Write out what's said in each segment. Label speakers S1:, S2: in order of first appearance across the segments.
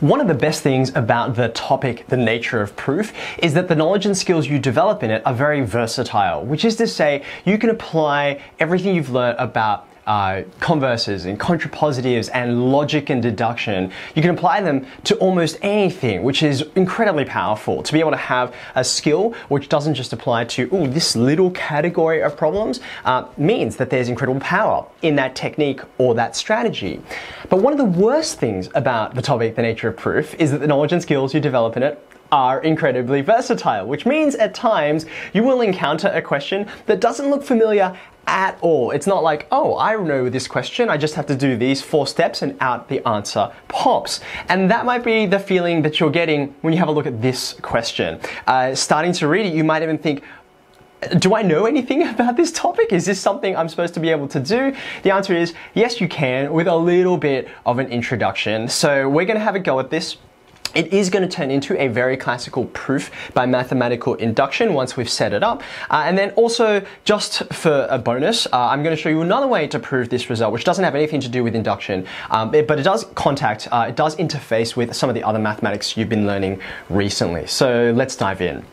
S1: One of the best things about the topic, the nature of proof, is that the knowledge and skills you develop in it are very versatile, which is to say, you can apply everything you've learned about uh, converses and contrapositives and logic and deduction, you can apply them to almost anything, which is incredibly powerful. To be able to have a skill which doesn't just apply to oh this little category of problems uh, means that there's incredible power in that technique or that strategy. But one of the worst things about the topic, the nature of proof, is that the knowledge and skills you develop in it are incredibly versatile, which means at times you will encounter a question that doesn't look familiar at all. It's not like, oh, I know this question, I just have to do these four steps and out the answer pops. And that might be the feeling that you're getting when you have a look at this question. Uh, starting to read it, you might even think, do I know anything about this topic? Is this something I'm supposed to be able to do? The answer is yes, you can with a little bit of an introduction. So we're going to have a go at this it is going to turn into a very classical proof by mathematical induction once we've set it up. Uh, and then also, just for a bonus, uh, I'm going to show you another way to prove this result, which doesn't have anything to do with induction, um, it, but it does contact, uh, it does interface with some of the other mathematics you've been learning recently. So let's dive in.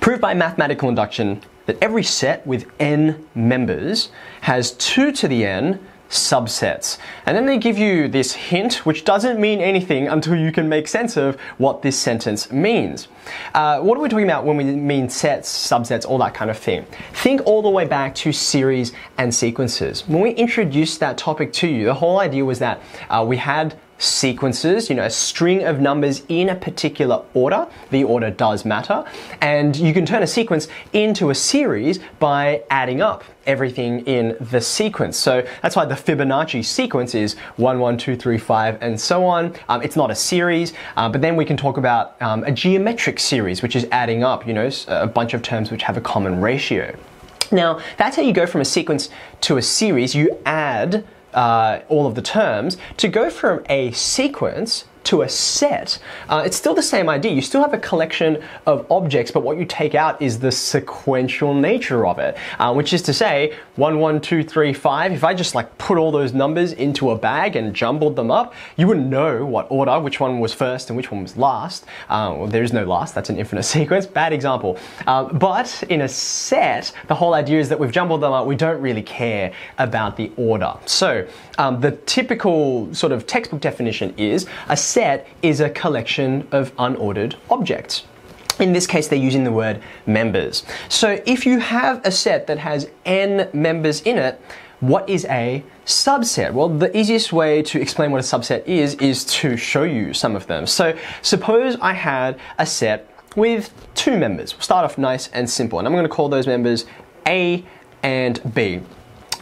S1: Prove by mathematical induction that every set with n members has 2 to the n subsets. And then they give you this hint, which doesn't mean anything until you can make sense of what this sentence means. Uh, what are we talking about when we mean sets, subsets, all that kind of thing? Think all the way back to series and sequences. When we introduced that topic to you, the whole idea was that uh, we had sequences, you know, a string of numbers in a particular order. The order does matter. And you can turn a sequence into a series by adding up everything in the sequence. So that's why the Fibonacci sequence is 1, 1, 2, 3, 5, and so on. Um, it's not a series, uh, but then we can talk about um, a geometric series, which is adding up, you know, a bunch of terms which have a common ratio. Now, that's how you go from a sequence to a series. You add uh, all of the terms, to go from a sequence to a set, uh, it's still the same idea. You still have a collection of objects, but what you take out is the sequential nature of it, uh, which is to say, one, one, two, three, five. If I just like put all those numbers into a bag and jumbled them up, you wouldn't know what order, which one was first and which one was last. Uh, well, there is no last, that's an infinite sequence. Bad example. Uh, but in a set, the whole idea is that we've jumbled them up, we don't really care about the order. So um, the typical sort of textbook definition is a set is a collection of unordered objects. In this case, they're using the word members. So if you have a set that has n members in it, what is a subset? Well, the easiest way to explain what a subset is is to show you some of them. So suppose I had a set with two members. We'll start off nice and simple, and I'm going to call those members A and B.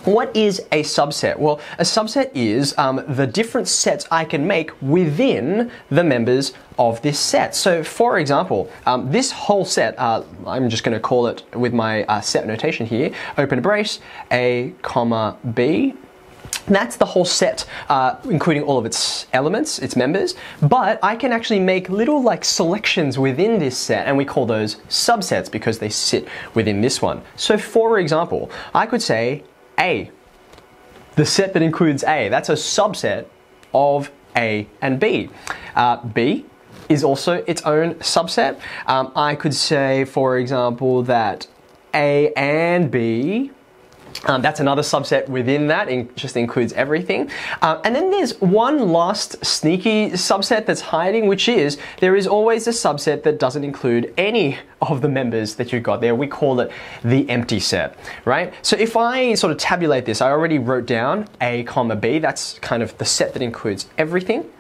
S1: What is a subset? Well, a subset is um, the different sets I can make within the members of this set. So, for example, um, this whole set, uh, I'm just going to call it with my uh, set notation here, open brace, A, comma, B, that's the whole set, uh, including all of its elements, its members. But I can actually make little like selections within this set, and we call those subsets because they sit within this one. So, for example, I could say a. The set that includes A, that's a subset of A and B. Uh, B is also its own subset. Um, I could say, for example, that A and B um, that's another subset within that, it just includes everything. Uh, and then there's one last sneaky subset that's hiding, which is there is always a subset that doesn't include any of the members that you've got there. We call it the empty set, right? So if I sort of tabulate this, I already wrote down A comma B, that's kind of the set that includes everything.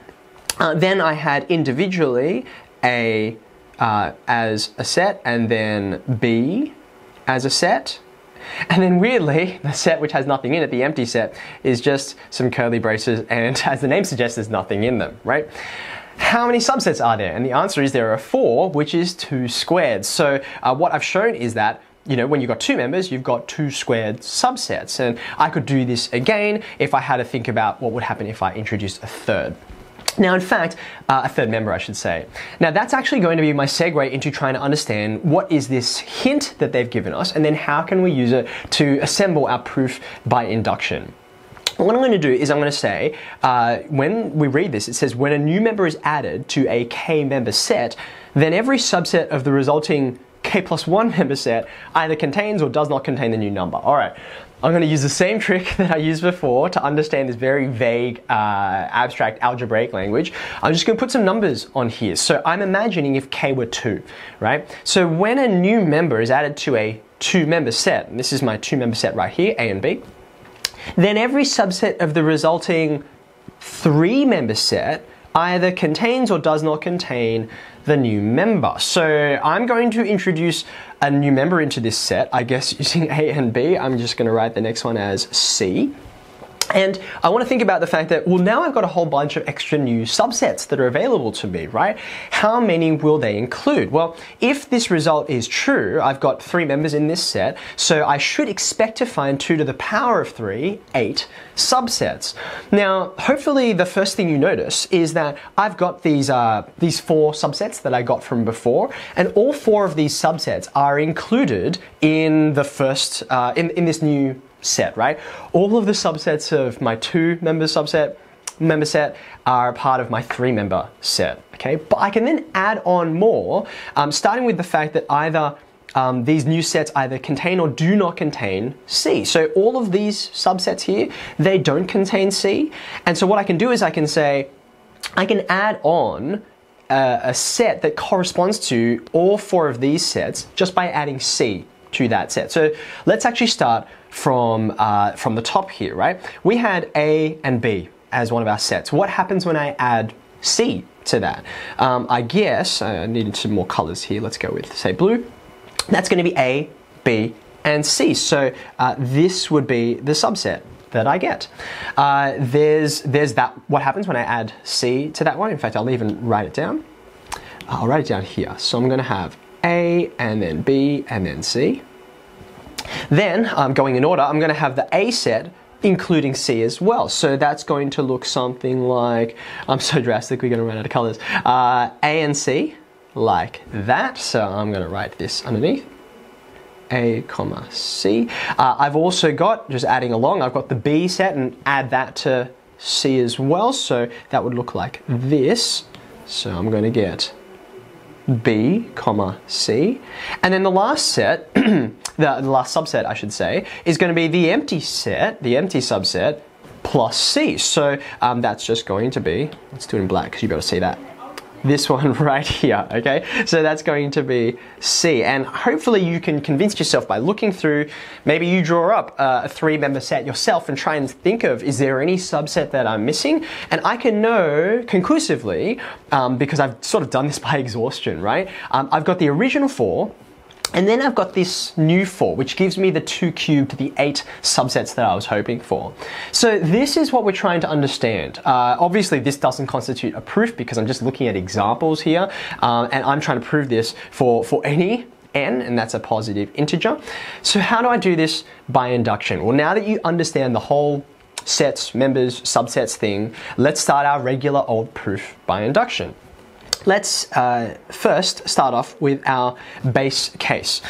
S1: Uh, then I had individually A uh, as a set and then B as a set and then weirdly, the set which has nothing in it, the empty set, is just some curly braces and as the name suggests, there's nothing in them, right? How many subsets are there? And the answer is there are four, which is two squared. So uh, what I've shown is that you know, when you've got two members, you've got two squared subsets. And I could do this again if I had to think about what would happen if I introduced a third. Now, in fact, uh, a third member, I should say. Now, that's actually going to be my segue into trying to understand what is this hint that they've given us, and then how can we use it to assemble our proof by induction. what I'm going to do is I'm going to say, uh, when we read this, it says when a new member is added to a k member set, then every subset of the resulting k plus 1 member set either contains or does not contain the new number. All right, I'm going to use the same trick that I used before to understand this very vague, uh, abstract algebraic language. I'm just going to put some numbers on here. So I'm imagining if k were 2, right? So when a new member is added to a two member set, this is my two member set right here, A and B, then every subset of the resulting three member set either contains or does not contain the new member. So I'm going to introduce a new member into this set, I guess using A and B. I'm just going to write the next one as C. And I want to think about the fact that, well, now I've got a whole bunch of extra new subsets that are available to me, right? How many will they include? Well, if this result is true, I've got three members in this set, so I should expect to find 2 to the power of 3, 8 subsets. Now, hopefully the first thing you notice is that I've got these, uh, these four subsets that I got from before, and all four of these subsets are included in the first, uh, in, in this new set, right? All of the subsets of my two member subset member set are part of my three member set, okay? But I can then add on more, um, starting with the fact that either um, these new sets either contain or do not contain C. So all of these subsets here, they don't contain C. And so what I can do is I can say, I can add on a, a set that corresponds to all four of these sets just by adding C to that set. So let's actually start from, uh, from the top here, right? We had A and B as one of our sets. What happens when I add C to that? Um, I guess I needed some more colors here. Let's go with, say, blue. That's going to be A, B, and C. So uh, this would be the subset that I get. Uh, there's, there's that, what happens when I add C to that one. In fact, I'll even write it down. I'll write it down here. So I'm going to have A and then B and then C. Then, um, going in order, I'm going to have the A set including C as well. So that's going to look something like, I'm so drastic, we're going to run out of colors. Uh, A and C, like that. So I'm going to write this underneath. A comma C. Uh, I've also got, just adding along, I've got the B set and add that to C as well. So that would look like this. So I'm going to get B, comma, C. And then the last set, the, the last subset, I should say, is going to be the empty set, the empty subset, plus C. So um, that's just going to be, let's do it in black because you'll be able to see that this one right here, okay? So that's going to be C. And hopefully you can convince yourself by looking through, maybe you draw up a three member set yourself and try and think of, is there any subset that I'm missing? And I can know conclusively, um, because I've sort of done this by exhaustion, right? Um, I've got the original four, and then I've got this new 4, which gives me the 2 cubed, the 8 subsets that I was hoping for. So this is what we're trying to understand. Uh, obviously, this doesn't constitute a proof because I'm just looking at examples here, um, and I'm trying to prove this for, for any n, and that's a positive integer. So how do I do this by induction? Well, now that you understand the whole sets, members, subsets thing, let's start our regular old proof by induction. Let's uh, first start off with our base case.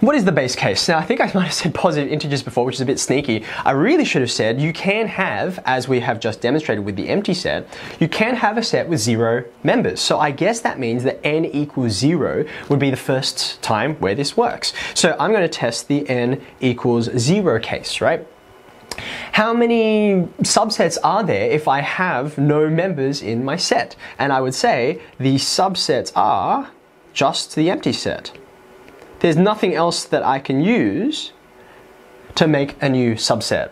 S1: What is the base case? Now, I think I might have said positive integers before, which is a bit sneaky. I really should have said you can have, as we have just demonstrated with the empty set, you can have a set with zero members. So I guess that means that n equals zero would be the first time where this works. So I'm going to test the n equals zero case, right? How many subsets are there if I have no members in my set? And I would say the subsets are just the empty set. There's nothing else that I can use to make a new subset.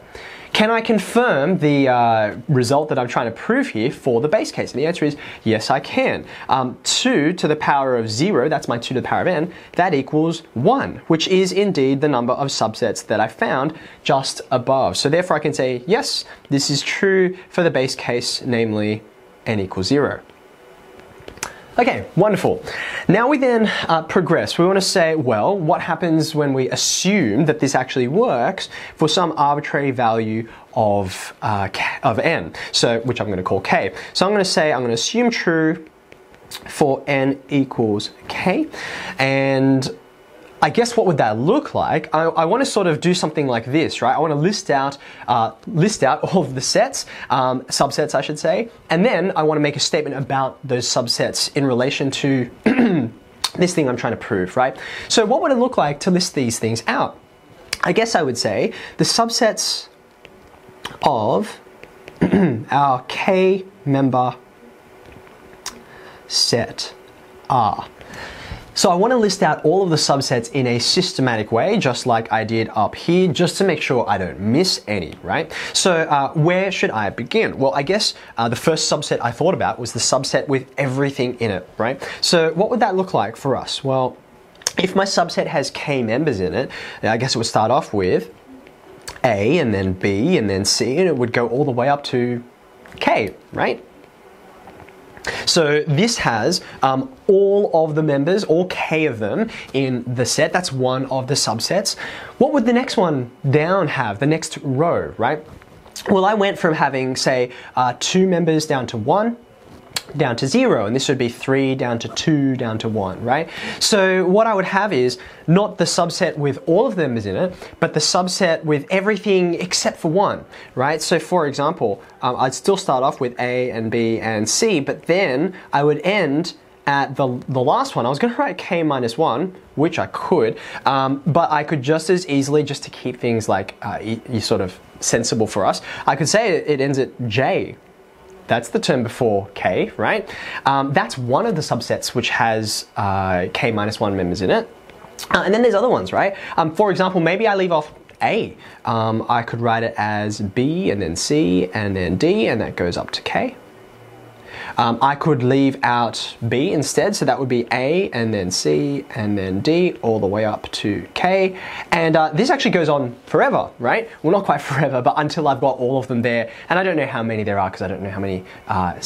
S1: Can I confirm the uh, result that I'm trying to prove here for the base case? And the answer is yes, I can. Um, 2 to the power of 0, that's my 2 to the power of n, that equals 1, which is indeed the number of subsets that I found just above. So therefore I can say, yes, this is true for the base case, namely n equals 0. Okay, wonderful. Now we then uh, progress. We want to say, well, what happens when we assume that this actually works for some arbitrary value of, uh, of n, so which I'm going to call k. So I'm going to say I'm going to assume true for n equals k, and I guess what would that look like? I, I want to sort of do something like this, right? I want to list out uh, list out all of the sets, um, subsets, I should say, and then I want to make a statement about those subsets in relation to this thing I'm trying to prove, right? So what would it look like to list these things out? I guess I would say the subsets of our K member set are. So I want to list out all of the subsets in a systematic way, just like I did up here, just to make sure I don't miss any, right? So uh, where should I begin? Well, I guess uh, the first subset I thought about was the subset with everything in it, right? So what would that look like for us? Well, if my subset has k members in it, I guess it would start off with A and then B and then C, and it would go all the way up to K, right? So this has um, all of the members, all k of them in the set. That's one of the subsets. What would the next one down have, the next row, right? Well, I went from having, say, uh, two members down to one, down to zero, and this would be three down to two down to one, right? So what I would have is not the subset with all of them is in it, but the subset with everything except for one, right? So for example, um, I'd still start off with A and B and C, but then I would end at the, the last one, I was going to write k minus 1, which I could, um, but I could just as easily, just to keep things like uh, e e sort of sensible for us, I could say it, it ends at j, that's the term before k, right? Um, that's one of the subsets which has uh, k minus 1 members in it. Uh, and then there's other ones, right? Um, for example, maybe I leave off A. Um, I could write it as B and then C and then D, and that goes up to K. Um, I could leave out B instead, so that would be A and then C and then D all the way up to K. And uh, this actually goes on forever, right? Well, not quite forever, but until I've got all of them there. And I don't know how many there are because I don't know how many uh,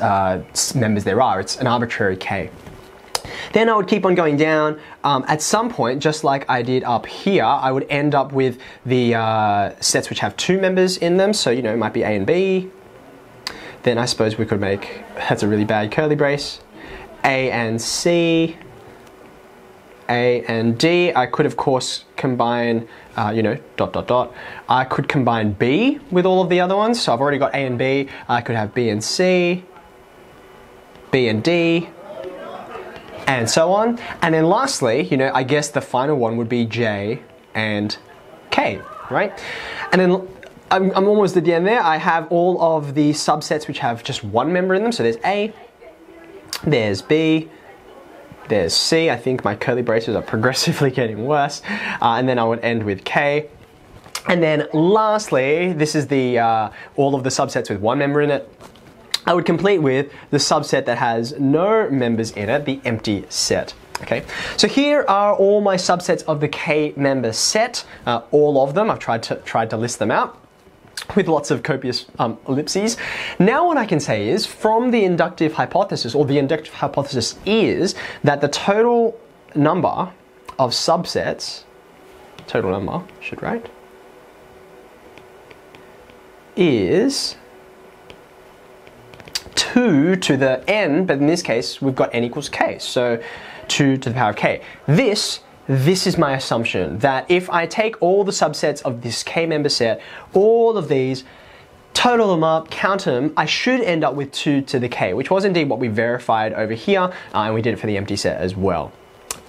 S1: uh, members there are. It's an arbitrary K. Then I would keep on going down. Um, at some point, just like I did up here, I would end up with the uh, sets which have two members in them. So, you know, it might be A and B, then I suppose we could make, that's a really bad curly brace, A and C, A and D. I could of course combine, uh, you know, dot dot dot. I could combine B with all of the other ones, so I've already got A and B. I could have B and C, B and D, and so on. And then lastly, you know, I guess the final one would be J and K, right? And then I'm, I'm almost at the end there. I have all of the subsets which have just one member in them. So there's A, there's B, there's C. I think my curly braces are progressively getting worse. Uh, and then I would end with K. And then lastly, this is the uh, all of the subsets with one member in it. I would complete with the subset that has no members in it, the empty set. Okay, so here are all my subsets of the K member set, uh, all of them. I've tried to tried to list them out with lots of copious um, ellipses. Now what I can say is, from the inductive hypothesis, or the inductive hypothesis is that the total number of subsets, total number, should write, is 2 to the n, but in this case we've got n equals k, so 2 to the power of k. This this is my assumption that if I take all the subsets of this K member set, all of these, total them up, count them, I should end up with 2 to the K, which was indeed what we verified over here, uh, and we did it for the empty set as well.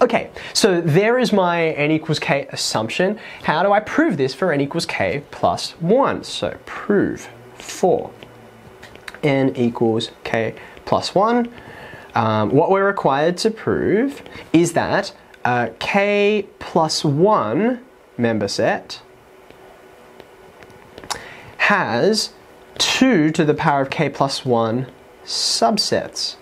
S1: Okay, so there is my n equals k assumption. How do I prove this for n equals k plus 1? So prove for n equals k plus 1. Um, what we're required to prove is that uh, k plus 1 member set has 2 to the power of k plus 1 subsets.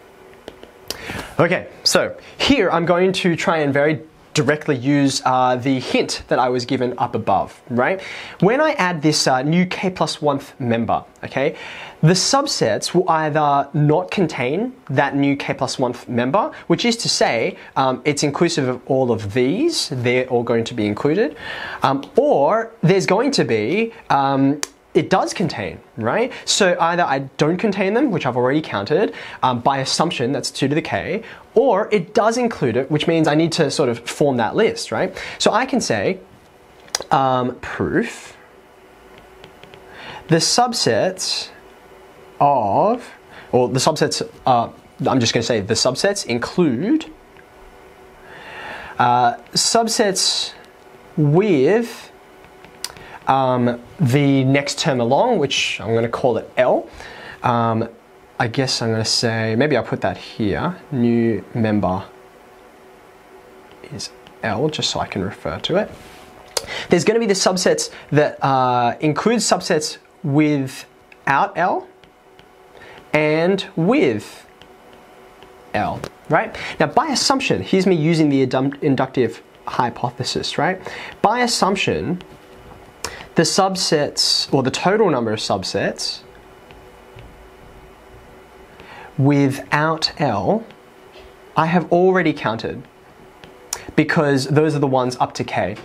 S1: Okay, so here I'm going to try and very directly use uh, the hint that I was given up above, right? When I add this uh, new k plus 1th member, okay, the subsets will either not contain that new k plus 1th member, which is to say um, it's inclusive of all of these, they're all going to be included, um, or there's going to be um, it does contain, right? So either I don't contain them, which I've already counted, um, by assumption, that's 2 to the k, or it does include it, which means I need to sort of form that list, right? So I can say um, proof, the subsets of, or the subsets, uh, I'm just going to say the subsets include uh, subsets with um, the next term along, which I'm going to call it L. Um, I guess I'm going to say, maybe I'll put that here, new member is L, just so I can refer to it. There's going to be the subsets that uh, include subsets without L and with L, right? Now, by assumption, here's me using the inductive hypothesis, right? By assumption, the subsets, or the total number of subsets without L, I have already counted because those are the ones up to K.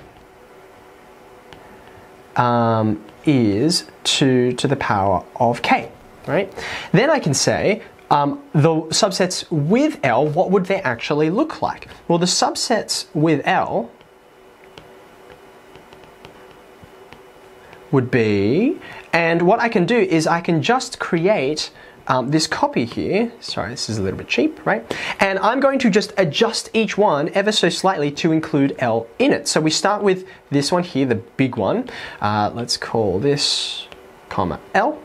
S1: Um, is 2 to the power of K, right? Then I can say um, the subsets with L, what would they actually look like? Well, the subsets with L would be, and what I can do is I can just create um, this copy here. Sorry, this is a little bit cheap, right? And I'm going to just adjust each one ever so slightly to include L in it. So we start with this one here, the big one. Uh, let's call this comma L.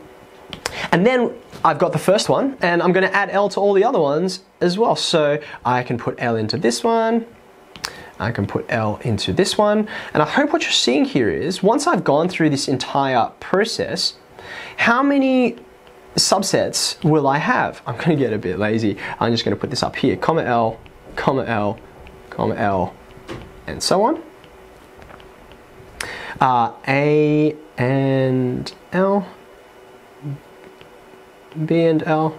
S1: And then I've got the first one, and I'm going to add L to all the other ones as well. So I can put L into this one, I can put L into this one. And I hope what you're seeing here is, once I've gone through this entire process, how many subsets will I have? I'm gonna get a bit lazy. I'm just gonna put this up here, comma L, comma L, comma L, and so on. Uh, A and L, B and L,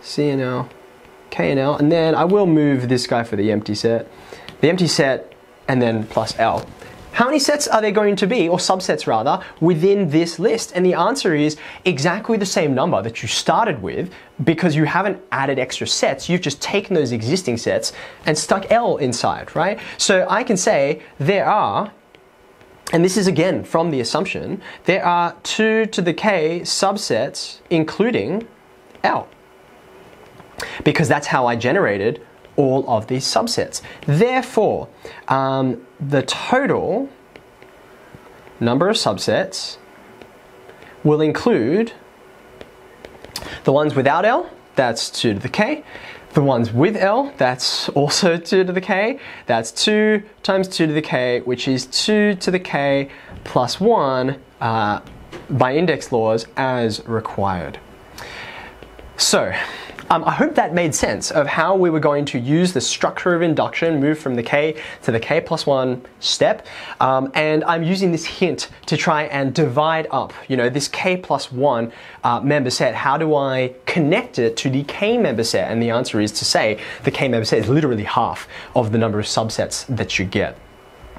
S1: C and L, K and L, and then I will move this guy for the empty set the empty set, and then plus L. How many sets are there going to be, or subsets rather, within this list? And the answer is exactly the same number that you started with because you haven't added extra sets. You've just taken those existing sets and stuck L inside, right? So I can say there are, and this is again from the assumption, there are 2 to the k subsets including L. Because that's how I generated all of these subsets. Therefore, um, the total number of subsets will include the ones without L, that's 2 to the k. The ones with L, that's also 2 to the k. That's 2 times 2 to the k, which is 2 to the k plus 1 uh, by index laws as required. So, um, I hope that made sense of how we were going to use the structure of induction, move from the k to the k plus one step. Um, and I'm using this hint to try and divide up, you know, this k plus one uh, member set. How do I connect it to the k member set? And the answer is to say the k member set is literally half of the number of subsets that you get.